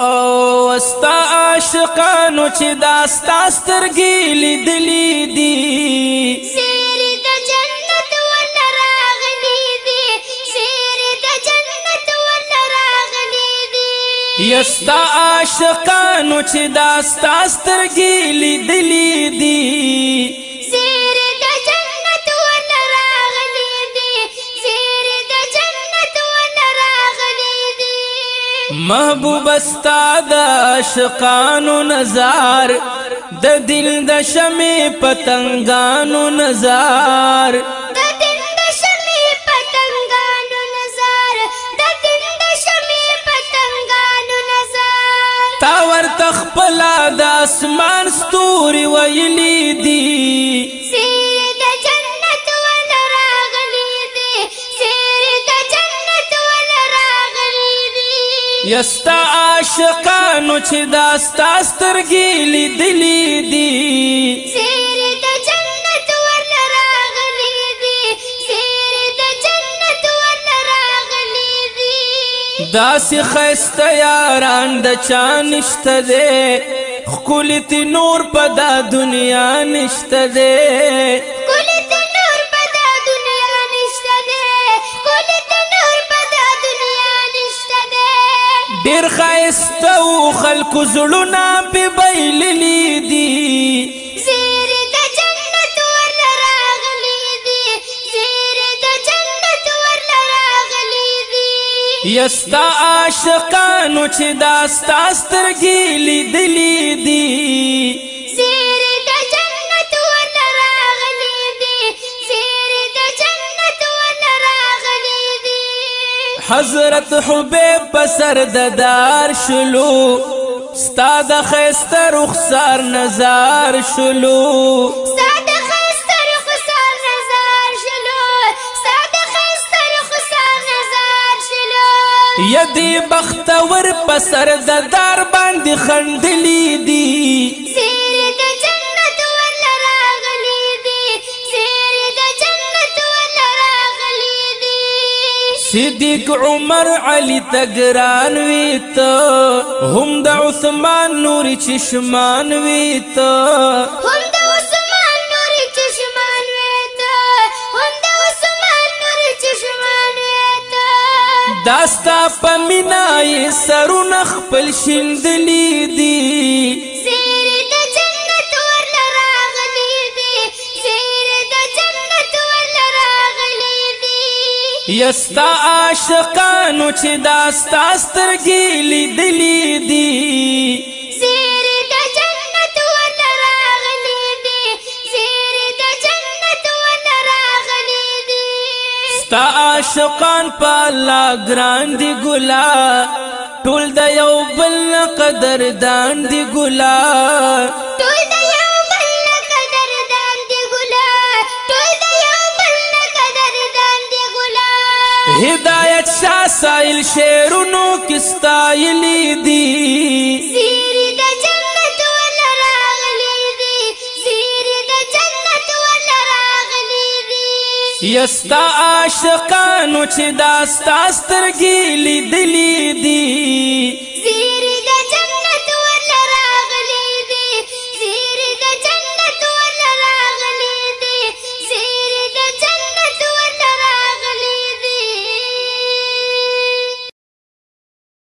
او استا عاشقانو چې دا ستا سترګې لیدلې دي سیر د جنت ول راغلي دي سیر د جنت ول راغلي دي یستا عاشقانو چې دا ستا سترګې لیدلې دي محبوب استا د عاشقانو نزار د دل د شمې پتنګانو نزار د دل د شمې پتنګانو نزار د دل د شمې پتنګانو نزار تا ور تخپل د اسمان ستوري ویلې دي یستا عاشقانو چې دا ستا سترګې لیدلې دي سیر د جنت ور راغلي دي سیر د جنت ور راغلي دي دا سي خسته یاران د چا نشته دي خولت نور په دا دنیا نشته دي ډیر خایسته او خلکو زړونه په بیللی دي زیر د جنت ور راغلی دي زیر د جنت ور راغلی دي یستا عاشقانو چې داستا سترګې لیدلې دي حضرت حبیب پسر ددار شلو ستا د خسته رخسار نظر شلو ستا د خسته رخسار نظر شلو ستا د خسته رخسار نظر شلو یدی بختور پسر ددار باندې خندلی دی صدیق عمر علی تگران ویت هم د عثمان نور چشمان ویت هم د عثمان نور چشمان ویت هم د عثمان نور چشمان ویت داستا پمینای سرون خپل شندلی دی یستا عاشقانو چې دا ستاستر کې لیدلې دي زیر د جنت ورته راغلي دي زیر د جنت ورته راغلي دي ستا عاشقان په لا ګران دي ګلا ټول د یو بل قدر دان دي ګلا هدایت شاه سایل شیرونو کستایلی دی سیر د جنت ول راغلی دی سیر د جنت ول راغلی دی یستا عاشقانو چې داستا سترګې لیدلې دی